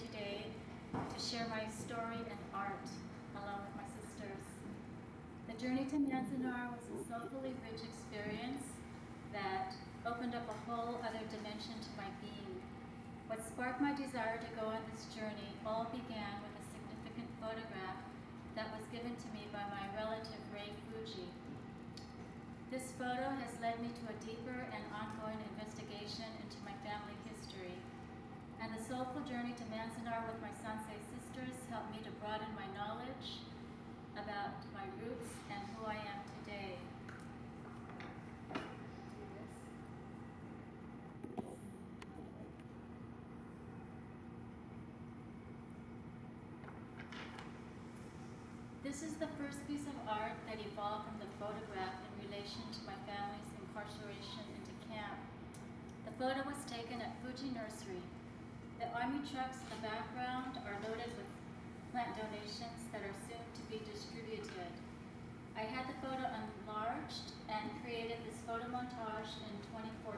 today to share my story and art along with my sisters. The journey to Manzanar was a soulfully rich experience that opened up a whole other dimension to my being. What sparked my desire to go on this journey all began with a significant photograph that was given to me by my relative Ray Fujii. This photo has led me to a deeper and ongoing investigation into my family history. And the soulful journey to Manzanar with my Sansei sisters helped me to broaden my knowledge about my roots and who I am today. This is the first piece of art that evolved from the photograph in relation to my family's incarceration into camp. The photo was taken at Fujii Nursery. The army trucks in the background are loaded with plant donations that are soon to be distributed. I had the photo enlarged and created this photo montage in 2014.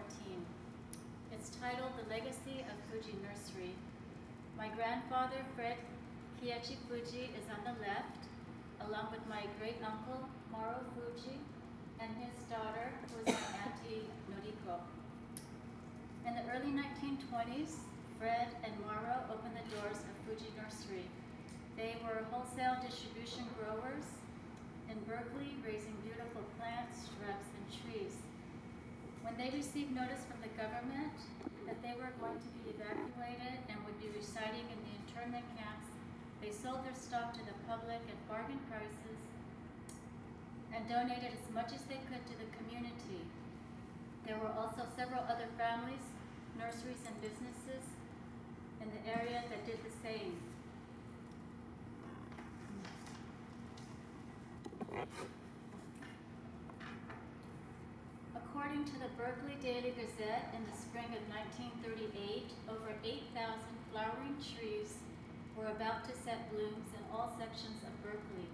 It's titled The Legacy of Fujii Nursery. My grandfather, Fred Kiechi Fujii, is on the left, along with my great uncle, Maru Fujii, and his daughter, who is my auntie, Noriko. In the early 1920s, Fred and Maru opened the doors of Fujii Nursery. They were wholesale distribution growers in Berkeley, raising beautiful plants, shrubs, and trees. When they received notice from the government that they were going to be evacuated and would be residing in the internment camps they sold their stock to the public at bargain prices and donated as much as they could to the community. There were also several other families, nurseries, and businesses in the area that did the same. According to the Berkeley Daily Gazette, in the spring of 1938, over 8,000 flowering trees were about to set blooms in all sections of Berkeley.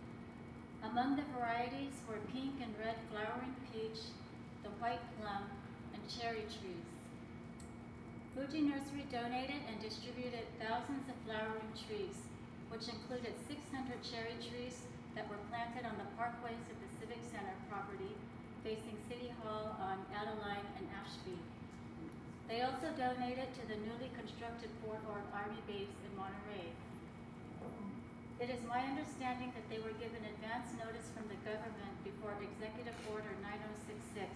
Among the varieties were pink and red flowering peach, the white plum, and cherry trees. Fujii Nursery donated and distributed thousands of flowering trees, which included 600 cherry trees that were planted on the parkways of the Civic Center property facing City Hall on Adeline and Ashby. They also donated to the newly constructed Fort Ord Army Base in Monterey. It is my understanding that they were given advance notice from the government before Executive Order 9066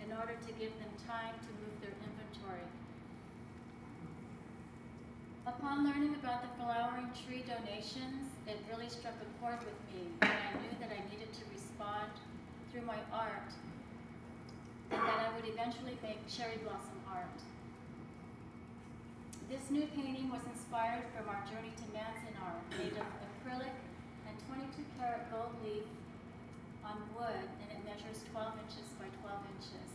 in order to give them time to move their inventory. Upon learning about the flowering tree donations, it really struck a chord with me, and I knew that I needed to respond through my art, and that I would eventually make cherry blossom art. This new painting was inspired from our journey to Manzanar, made of acrylic and 22 karat gold leaf on wood, and it measures 12 inches by 12 inches.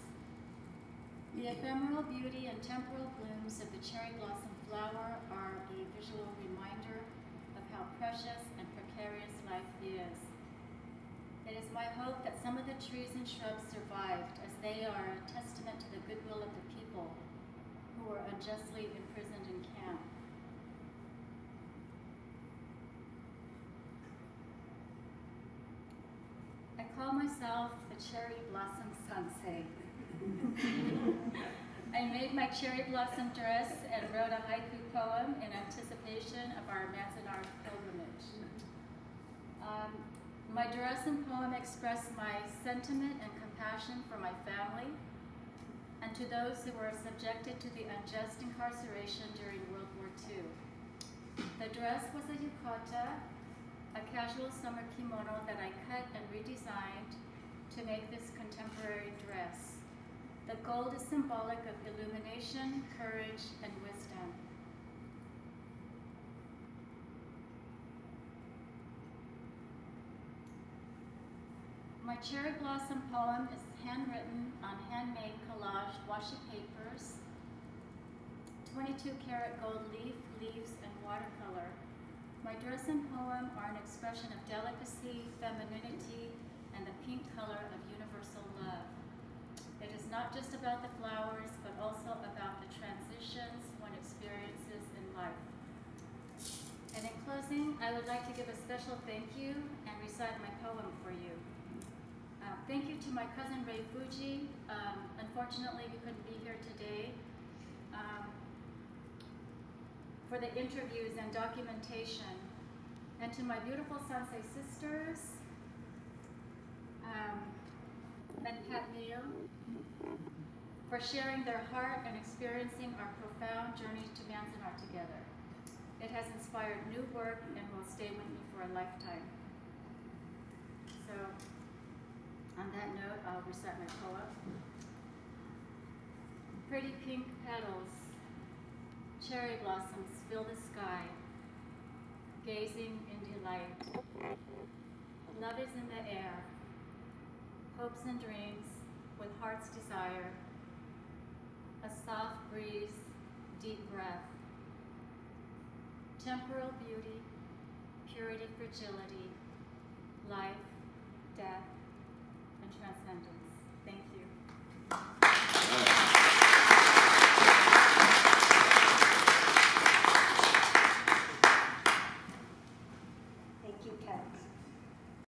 The ephemeral beauty and temporal blooms of the cherry blossom flower are a visual reminder of how precious and precarious life is. It is my hope that some of the trees and shrubs survived as they are a testament to the goodwill of the people who were unjustly imprisoned in camp. I call myself the cherry blossom sansei. I made my cherry blossom dress and wrote a haiku poem in anticipation of our Manzanar pilgrimage. Um, my dress and poem express my sentiment and compassion for my family and to those who were subjected to the unjust incarceration during World War II. The dress was a yukata, a casual summer kimono that I cut and redesigned to make this contemporary dress. The gold is symbolic of illumination, courage, and wisdom. My cherry blossom poem is handwritten on handmade collage washi papers, 22 karat gold leaf, leaves, and watercolor. My dress and poem are an expression of delicacy, femininity, and the pink color of universal love. It is not just about the flowers, but also about the transitions one experiences in life. And in closing, I would like to give a special thank you and recite my poem for you. Uh, thank you to my cousin Ray Fujii. Um, unfortunately, he couldn't be here today um, for the interviews and documentation. And to my beautiful Sansei sisters, um, and Pat Neal, for sharing their heart and experiencing our profound journey to Manzanar together. It has inspired new work and will stay with me for a lifetime. So, on that note, I'll recite my poem. Pretty pink petals, cherry blossoms fill the sky, gazing in delight. Love is in the air, hopes and dreams with heart's desire breeze, deep breath. Temporal beauty, purity, fragility, life, death, and transcendence.